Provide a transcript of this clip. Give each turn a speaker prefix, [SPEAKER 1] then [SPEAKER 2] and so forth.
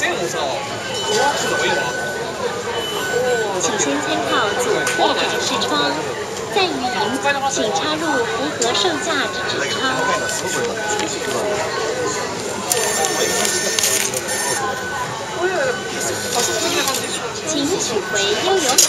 [SPEAKER 1] 请先参考左侧展示窗，在语音请插入符合售价之纸钞。请取回悠游卡。